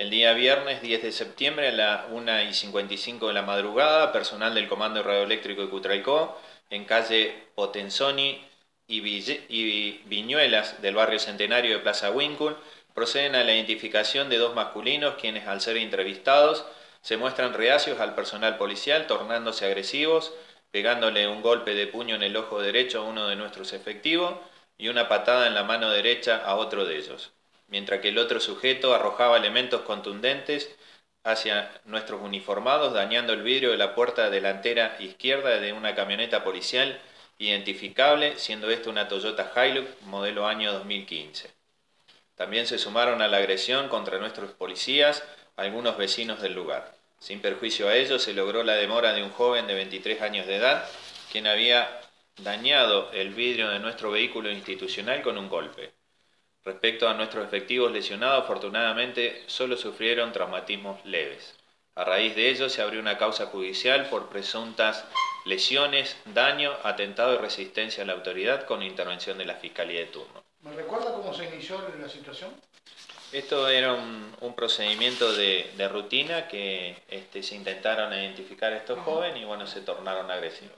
El día viernes 10 de septiembre a las 1 y 55 de la madrugada, personal del Comando Radioeléctrico de Cutralcó, en calle Potenzoni y Viñuelas del barrio Centenario de Plaza Wincul, proceden a la identificación de dos masculinos quienes al ser entrevistados se muestran reacios al personal policial, tornándose agresivos, pegándole un golpe de puño en el ojo derecho a uno de nuestros efectivos y una patada en la mano derecha a otro de ellos mientras que el otro sujeto arrojaba elementos contundentes hacia nuestros uniformados, dañando el vidrio de la puerta delantera izquierda de una camioneta policial identificable, siendo esta una Toyota Hilux modelo año 2015. También se sumaron a la agresión contra nuestros policías algunos vecinos del lugar. Sin perjuicio a ello, se logró la demora de un joven de 23 años de edad, quien había dañado el vidrio de nuestro vehículo institucional con un golpe. Respecto a nuestros efectivos lesionados, afortunadamente solo sufrieron traumatismos leves. A raíz de ello se abrió una causa judicial por presuntas lesiones, daño, atentado y resistencia a la autoridad con intervención de la Fiscalía de turno. ¿Me recuerda cómo se inició la situación? Esto era un, procedimiento de, rutina que este, se intentaron identificar a estos jóvenes y bueno, se tornaron agresivos.